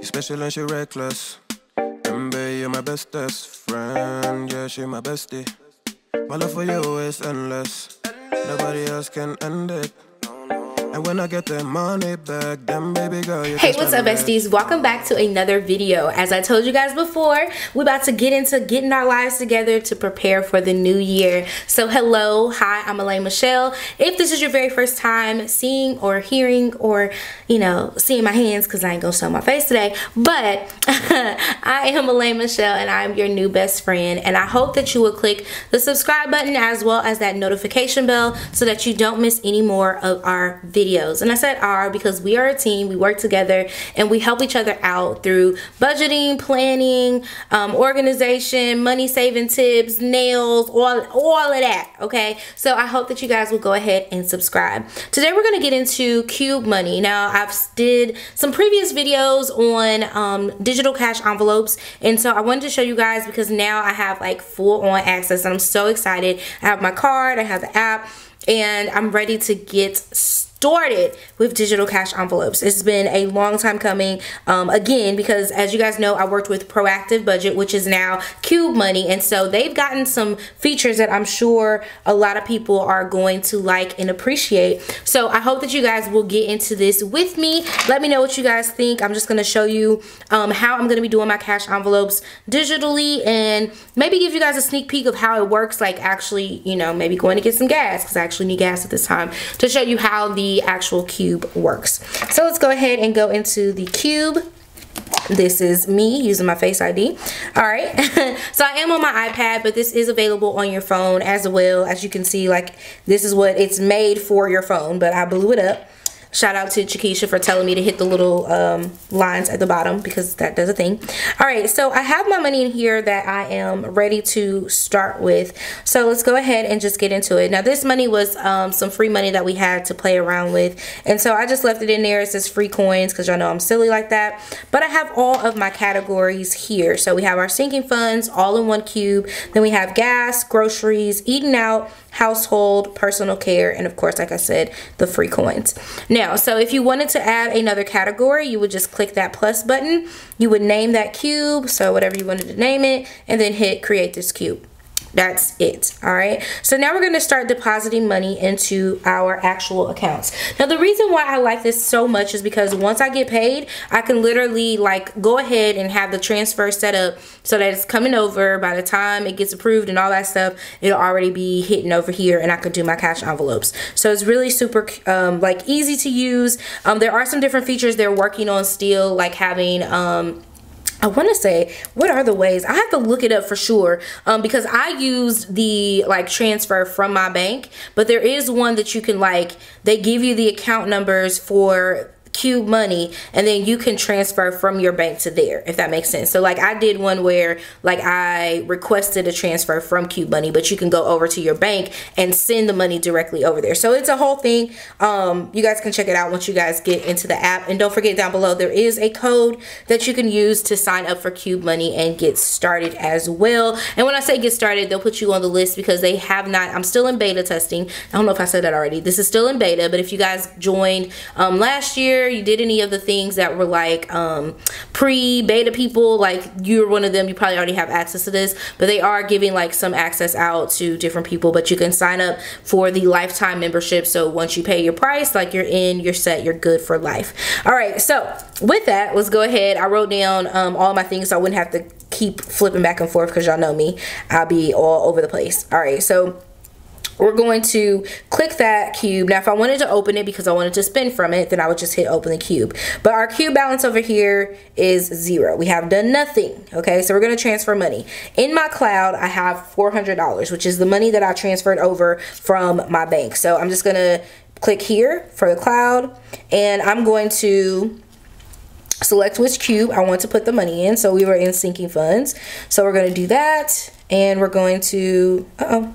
You special and she reckless. Remember, you're my bestest friend. Yeah, she my bestie. My love for you is endless. Nobody else can end it. And when I get the money back, then baby girl, Hey, what's up, besties? Welcome back to another video. As I told you guys before, we're about to get into getting our lives together to prepare for the new year. So, hello, hi, I'm Elaine Michelle. If this is your very first time seeing or hearing or, you know, seeing my hands, because I ain't gonna show my face today, but I am Elaine Michelle and I'm your new best friend. And I hope that you will click the subscribe button as well as that notification bell so that you don't miss any more of our videos videos. And I said our because we are a team, we work together, and we help each other out through budgeting, planning, um, organization, money saving tips, nails, all, all of that, okay? So I hope that you guys will go ahead and subscribe. Today we're gonna get into Qube Money. Now I've did some previous videos on um, digital cash envelopes, and so I wanted to show you guys because now I have like full on access and I'm so excited. I have my card, I have the app, and I'm ready to get started with digital cash envelopes. It's been a long time coming, um, again, because as you guys know, I worked with Proactive Budget, which is now Qube Money, and so they've gotten some features that I'm sure a lot of people are going to like and appreciate. So I hope that you guys will get into this with me. Let me know what you guys think. I'm just going to show you um, how I'm going to be doing my cash envelopes digitally and maybe give you guys a sneak peek of how it works, like actually, you know, maybe going to get some gas, because I actually need gas at this time, to show you how the actual cube works. So let's go ahead and go into the cube. This is me using my Face ID. All right. so I am on my iPad, but this is available on your phone as well. As you can see, like this is what it's made for your phone, but I blew it up. Shout out to Chiquisha for telling me to hit the little um, lines at the bottom because that does a thing. All right, so I have my money in here that I am ready to start with. So let's go ahead and just get into it. Now this money was um, some free money that we had to play around with. And so I just left it in there. It says free coins because y'all know I'm silly like that. But I have all of my categories here. So we have our sinking funds all in one cube. Then we have gas, groceries, eating out, household, personal care, and of course, like I said, the free coins. Now, so if you wanted to add another category, you would just click that plus button. You would name that cube, so whatever you wanted to name it, and then hit create this cube that's it all right? So now we're going to start depositing money into our actual accounts. Now the reason why i like this so much is because once i get paid i can literally like go ahead and have the transfer set up so that it's coming over. By the time it gets approved and all that stuff it'll already be hitting over here and i could do my cash envelopes. So it's really super um, like easy to use. Um, there are some different features they're working on still like having um, I want to say, what are the ways? I have to look it up for sure um, because I used the like transfer from my bank, but there is one that you can like, they give you the account numbers for Qube Money and then you can transfer from your bank to there if that makes sense. So like I did one where like I requested a transfer from Qube Money but you can go over to your bank and send the money directly over there. So it's a whole thing. Um, you guys can check it out once you guys get into the app and don't forget down below there is a code that you can use to sign up for Qube Money and get started as well. And when I say get started they'll put you on the list because they have not I'm still in beta testing. I don't know if I said that already. This is still in beta but if you guys joined um, last year you did any of the things that were like um, pre-beta people, like you're one of them, you probably already have access to this, but they are giving like some access out to different people, but you can sign up for the lifetime membership. So once you pay your price, like you're in, you're set, you're good for life. All right, so with that, let's go ahead. I wrote down um, all my things so I wouldn't have to keep flipping back and forth because y'all know me. I'll be all over the place. All right, so we're going to click that cube. Now, if I wanted to open it because I wanted to spin from it, then I would just hit open the cube. But our cube balance over here is zero. We have done nothing, okay? So we're gonna transfer money. In my cloud, I have $400, which is the money that I transferred over from my bank. So I'm just gonna click here for the cloud, and I'm going to select which cube I want to put the money in. So we were in sinking funds. So we're gonna do that, and we're going to, uh-oh,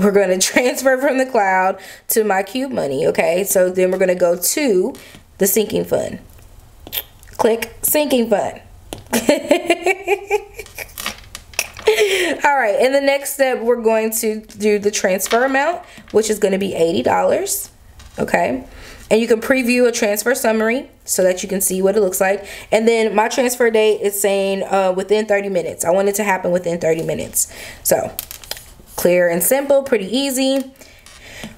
we're going to transfer from the cloud to my cube money okay so then we're going to go to the sinking fund click sinking fund all right in the next step we're going to do the transfer amount which is going to be $80 okay and you can preview a transfer summary so that you can see what it looks like. And then my transfer date is saying uh, within 30 minutes. I want it to happen within 30 minutes. So clear and simple, pretty easy.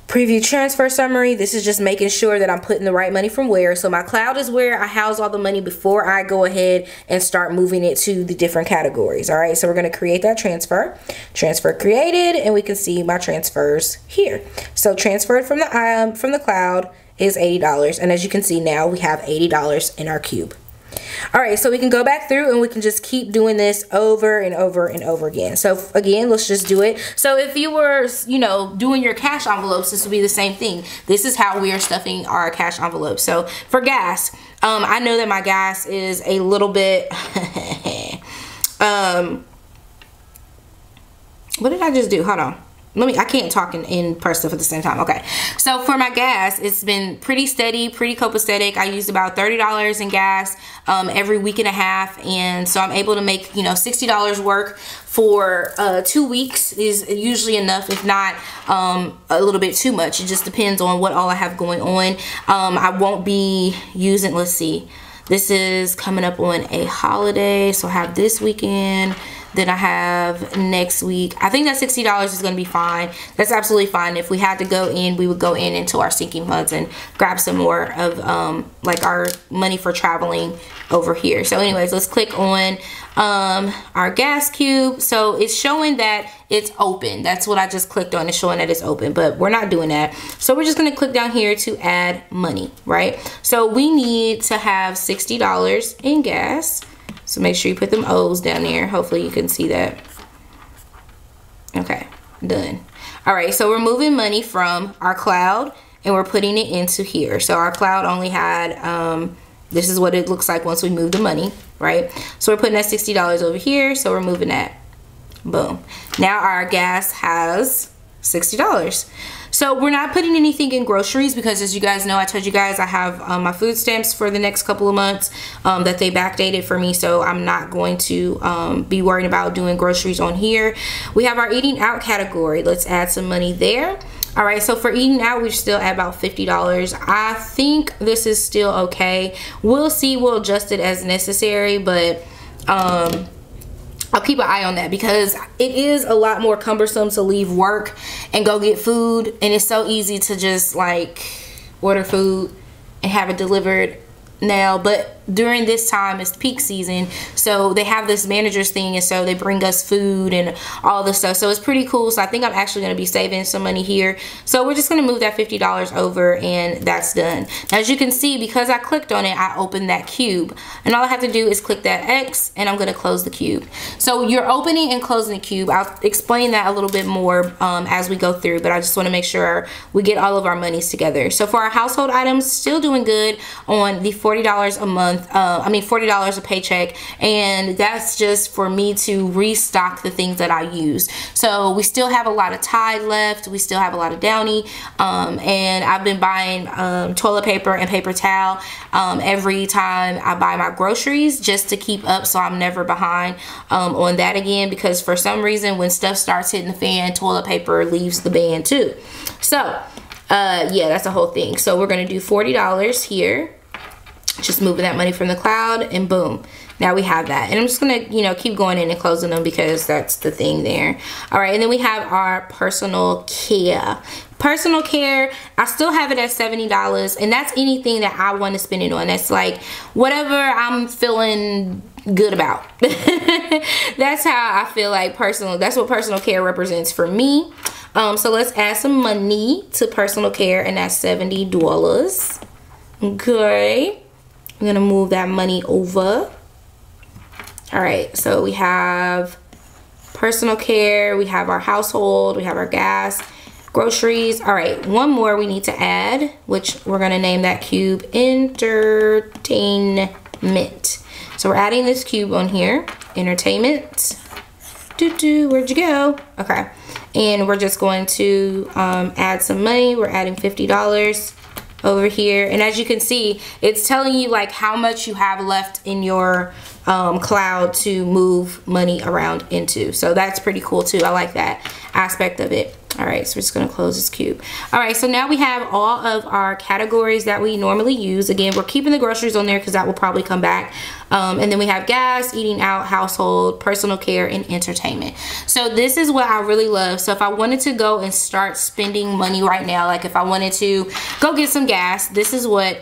Preview transfer summary. This is just making sure that I'm putting the right money from where. So my cloud is where I house all the money before I go ahead and start moving it to the different categories. All right, so we're going to create that transfer. Transfer created, and we can see my transfers here. So transferred from the um, from the cloud is $80. And as you can see now, we have $80 in our cube. All right, so we can go back through and we can just keep doing this over and over and over again. So again, let's just do it. So if you were, you know, doing your cash envelopes, this would be the same thing. This is how we are stuffing our cash envelopes. So for gas, um, I know that my gas is a little bit, um, what did I just do? Hold on let me i can't talk in, in person at the same time. Okay. So for my gas it's been pretty steady pretty copacetic. I use about 30 dollars in gas um, every week and a half. And so i'm able to make you know 60 dollars work for uh, two weeks is usually enough if not um, a little bit too much. It just depends on what all i have going on. Um, i won't be using let's see this is coming up on a holiday. So i have this weekend then I have next week. I think that $60 is going to be fine. That's absolutely fine. If we had to go in, we would go in into our sinking funds and grab some more of um, like our money for traveling over here. So anyways, let's click on um, our gas cube. So it's showing that it's open. That's what I just clicked on. It's showing that it's open, but we're not doing that. So we're just going to click down here to add money, right? So we need to have $60 in gas. So make sure you put them O's down there. Hopefully you can see that. Okay, done. All right, so we're moving money from our cloud and we're putting it into here. So our cloud only had, um, this is what it looks like once we move the money, right? So we're putting that $60 over here. So we're moving that. Boom. Now our gas has $60. So we're not putting anything in groceries because as you guys know, I told you guys I have um, my food stamps for the next couple of months um, that they backdated for me. So I'm not going to um, be worrying about doing groceries on here. We have our eating out category. Let's add some money there. All right, so for eating out, we still at about $50. I think this is still okay. We'll see, we'll adjust it as necessary, but um, I'll keep an eye on that because it is a lot more cumbersome to leave work and go get food. And it's so easy to just like order food and have it delivered now. But during this time it's peak season so they have this managers thing and so they bring us food and all this stuff. So it's pretty cool. So i think i'm actually going to be saving some money here. So we're just going to move that $50 over and that's done. Now, as you can see because i clicked on it i opened that cube. And all i have to do is click that x and i'm going to close the cube. So you're opening and closing the cube. I'll explain that a little bit more um, as we go through but i just want to make sure we get all of our monies together. So for our household items still doing good on the $40 a month month, uh, I mean $40 a paycheck and that's just for me to restock the things that I use. So we still have a lot of Tide left, we still have a lot of Downy um, and I've been buying um, toilet paper and paper towel um, every time I buy my groceries just to keep up so I'm never behind um, on that again because for some reason when stuff starts hitting the fan, toilet paper leaves the band too. So uh, yeah, that's the whole thing. So we're gonna do $40 here just moving that money from the cloud and boom now we have that. And i'm just gonna you know keep going in and closing them because that's the thing there. All right and then we have our personal care. Personal care i still have it at 70 dollars and that's anything that i want to spend it on. That's like whatever i'm feeling good about. That's how i feel like personal that's what personal care represents for me. Um so let's add some money to personal care and that's 70 dollars. Okay I'm gonna move that money over. All right, so we have personal care, we have our household, we have our gas, groceries. All right, one more we need to add, which we're gonna name that cube entertainment. So we're adding this cube on here, entertainment. Doo -doo, where'd you go? Okay, and we're just going to um, add some money. We're adding $50 over here. And as you can see it's telling you like how much you have left in your um, cloud to move money around into. So that's pretty cool too. I like that aspect of it All right, so we're just gonna close this cube. All right, so now we have all of our categories that we normally use. Again, we're keeping the groceries on there because that will probably come back. Um, and then we have gas, eating out, household, personal care, and entertainment. So this is what I really love. So if I wanted to go and start spending money right now, like if I wanted to go get some gas, this is what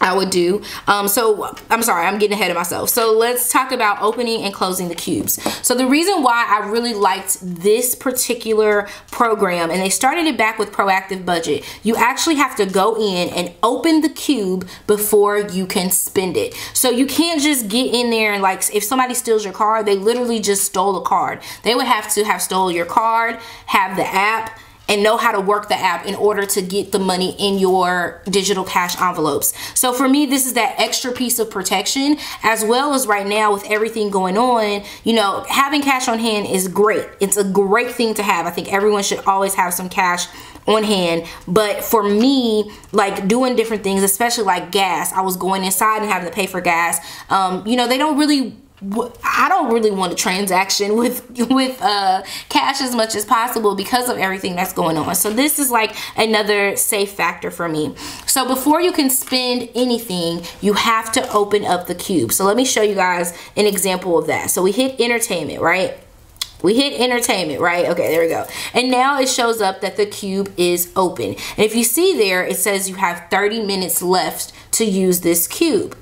I would do. Um, so I'm sorry, I'm getting ahead of myself. So let's talk about opening and closing the cubes. So the reason why I really liked this particular program, and they started it back with proactive budget, you actually have to go in and open the cube before you can spend it. So you can't just get in there and like, if somebody steals your card, they literally just stole a card. They would have to have stole your card, have the app, and know how to work the app in order to get the money in your digital cash envelopes. So for me, this is that extra piece of protection as well as right now with everything going on, you know, having cash on hand is great. It's a great thing to have. I think everyone should always have some cash on hand but for me like doing different things especially like gas i was going inside and having to pay for gas um, you know they don't really I don't really want a transaction with with uh, cash as much as possible because of everything that's going on. So this is like another safe factor for me. So before you can spend anything, you have to open up the cube. So let me show you guys an example of that. So we hit entertainment, right? We hit entertainment, right? Okay, there we go. And now it shows up that the cube is open. And if you see there, it says you have 30 minutes left to use this cube.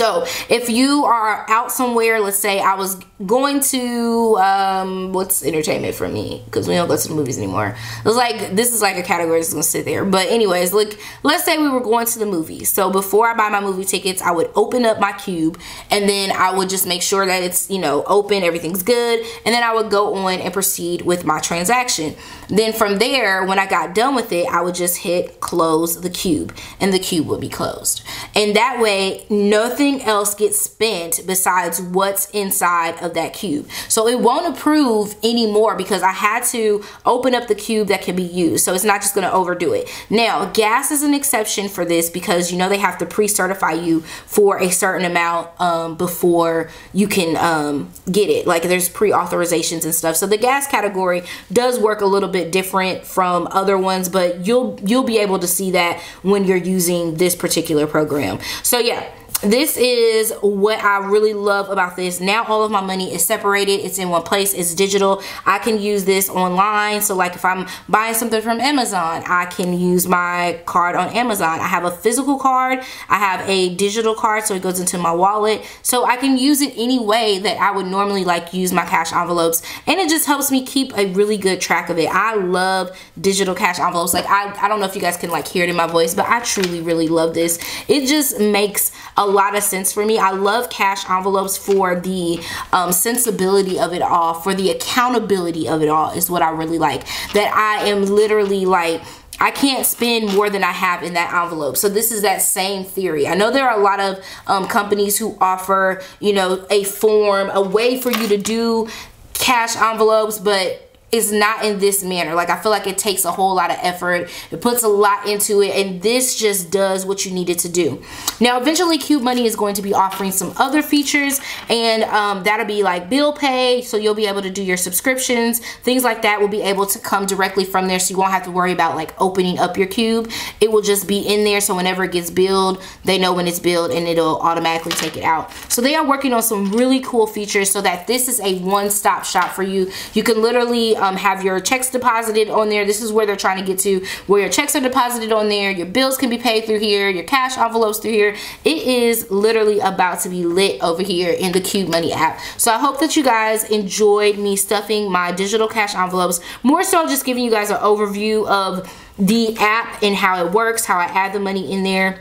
So if you are out somewhere, let's say I was going to, um, what's entertainment for me? Because we don't go to the movies anymore. It was like, this is like a category that's going to sit there. But anyways, look, let's say we were going to the movies. So before I buy my movie tickets, I would open up my cube and then I would just make sure that it's, you know, open, everything's good. And then I would go on and proceed with my transaction. Then from there, when I got done with it, I would just hit close the cube and the cube would be closed. And that way, nothing else gets spent besides what's inside of that cube. So it won't approve anymore because I had to open up the cube that can be used. So it's not just gonna overdo it. Now, gas is an exception for this because you know they have to pre-certify you for a certain amount um, before you can um, get it. Like there's pre-authorizations and stuff. So the gas category does work a little bit bit different from other ones, but you'll you'll be able to see that when you're using this particular program. So yeah, this is what I really love about this. Now all of my money is separated. It's in one place. It's digital. I can use this online. So like if I'm buying something from Amazon, I can use my card on Amazon. I have a physical card. I have a digital card so it goes into my wallet. So I can use it any way that I would normally like use my cash envelopes. And it just helps me keep a really good track of it. I love digital cash envelopes. Like I, I don't know if you guys can like hear it in my voice, but I truly really love this. It just makes a lot of sense for me. I love cash envelopes for the um, sensibility of it all, for the accountability of it all is what I really like. That I am literally like, I can't spend more than I have in that envelope. So this is that same theory. I know there are a lot of um, companies who offer, you know, a form, a way for you to do cash envelopes, but is not in this manner. Like I feel like it takes a whole lot of effort. It puts a lot into it and this just does what you need it to do. Now eventually Qube Money is going to be offering some other features and um, that'll be like bill pay. So you'll be able to do your subscriptions. Things like that will be able to come directly from there so you won't have to worry about like opening up your cube. It will just be in there so whenever it gets billed, they know when it's billed and it'll automatically take it out. So they are working on some really cool features so that this is a one-stop shop for you. You can literally um, have your checks deposited on there. This is where they're trying to get to, where your checks are deposited on there. Your bills can be paid through here. Your cash envelopes through here. It is literally about to be lit over here in the Qube Money app. So I hope that you guys enjoyed me stuffing my digital cash envelopes. More so just giving you guys an overview of the app and how it works, how I add the money in there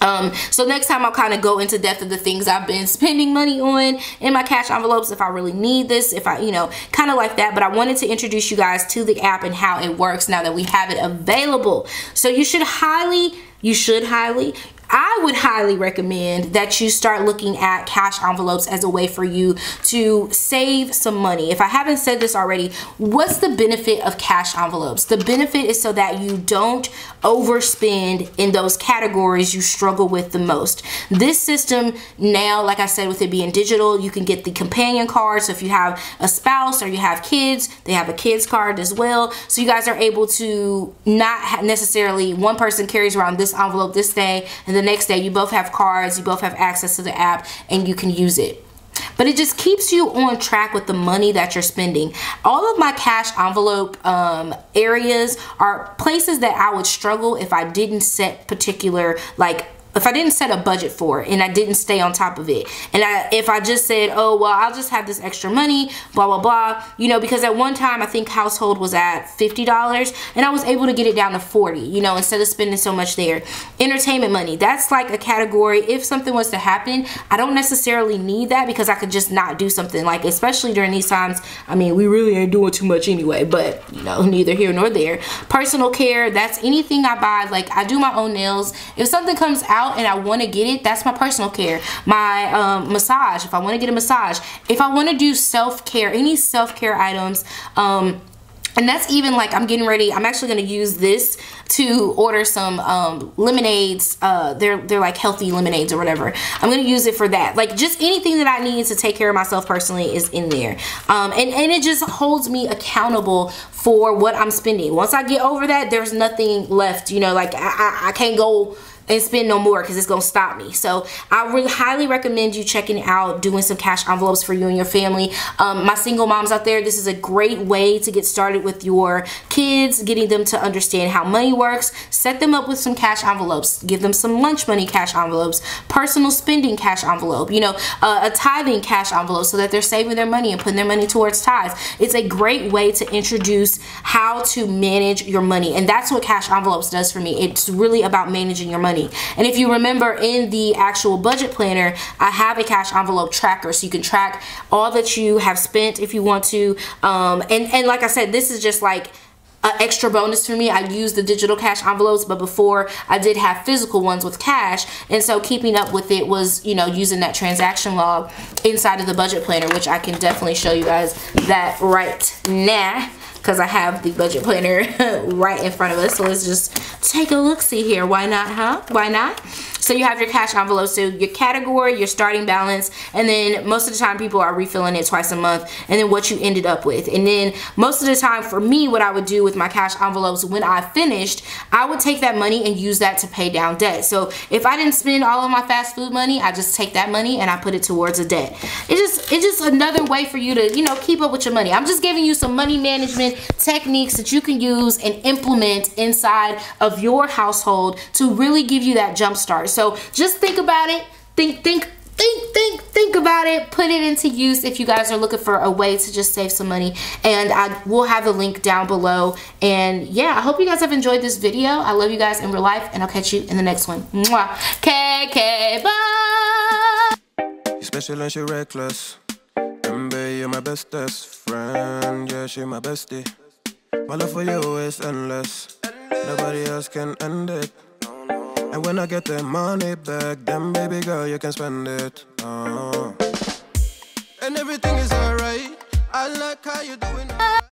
um, so next time I'll kind of go into depth of the things I've been spending money on in my cash envelopes if I really need this, if I, you know, kind of like that. But I wanted to introduce you guys to the app and how it works now that we have it available. So you should highly, you should highly, I would highly recommend that you start looking at cash envelopes as a way for you to save some money. If I haven't said this already, what's the benefit of cash envelopes? The benefit is so that you don't overspend in those categories you struggle with the most. This system now, like I said, with it being digital, you can get the companion card. So if you have a spouse or you have kids, they have a kids card as well. So you guys are able to not necessarily one person carries around this envelope this day and the next day you both have cards, you both have access to the app and you can use it but it just keeps you on track with the money that you're spending. All of my cash envelope um, areas are places that I would struggle if I didn't set particular like if I didn't set a budget for it and I didn't stay on top of it, and I, if I just said, oh, well, I'll just have this extra money, blah, blah, blah, you know, because at one time I think household was at $50 and I was able to get it down to 40, you know, instead of spending so much there. Entertainment money, that's like a category. If something was to happen, I don't necessarily need that because I could just not do something like, especially during these times. I mean, we really ain't doing too much anyway, but you know, neither here nor there. Personal care, that's anything I buy. Like I do my own nails. If something comes out, out and I want to get it, that's my personal care. My um, massage, if I want to get a massage. If I want to do self-care, any self-care items, um, and that's even like I'm getting ready I'm actually going to use this to order some um, lemonades uh, they're they're like healthy lemonades or whatever I'm going to use it for that like just anything that I need to take care of myself personally is in there um, and and it just holds me accountable for what I'm spending once I get over that there's nothing left you know like I, I, I can't go and spend no more because it's gonna stop me. So I really highly recommend you checking out doing some cash envelopes for you and your family. Um, my single moms out there this is a great way to get started with your kids getting them to understand how money works. Set them up with some cash envelopes. Give them some lunch money cash envelopes. Personal spending cash envelope you know uh, a tithing cash envelope so that they're saving their money and putting their money towards tithes it's a great way to introduce how to manage your money and that's what cash envelopes does for me. It's really about managing your money money. And if you remember in the actual budget planner, I have a cash envelope tracker so you can track all that you have spent if you want to. Um, and, and like I said, this is just like an extra bonus for me. I use the digital cash envelopes, but before I did have physical ones with cash. And so keeping up with it was, you know, using that transaction log inside of the budget planner, which I can definitely show you guys that right now because I have the budget planner right in front of us. So let's just take a look see here. Why not, huh? Why not? So you have your cash envelope, so your category, your starting balance, and then most of the time people are refilling it twice a month, and then what you ended up with. And then most of the time for me, what I would do with my cash envelopes when I finished, I would take that money and use that to pay down debt. So if I didn't spend all of my fast food money, I just take that money and I put it towards a debt. It's just it's just another way for you to, you know, keep up with your money. I'm just giving you some money management techniques that you can use and implement inside of your household to really give you that jump start. So just think about it. Think, think, think, think, think about it. Put it into use if you guys are looking for a way to just save some money. And I will have the link down below. And yeah, I hope you guys have enjoyed this video. I love you guys in real life, and I'll catch you in the next one. Mwah. KK, bye. You special and she reckless. Remember, you're my bestest friend. Yeah, she my bestie. My love for you is endless. Nobody else can end it. And when I get the money back, then baby girl, you can spend it. Uh. And everything is alright. I like how you're doing.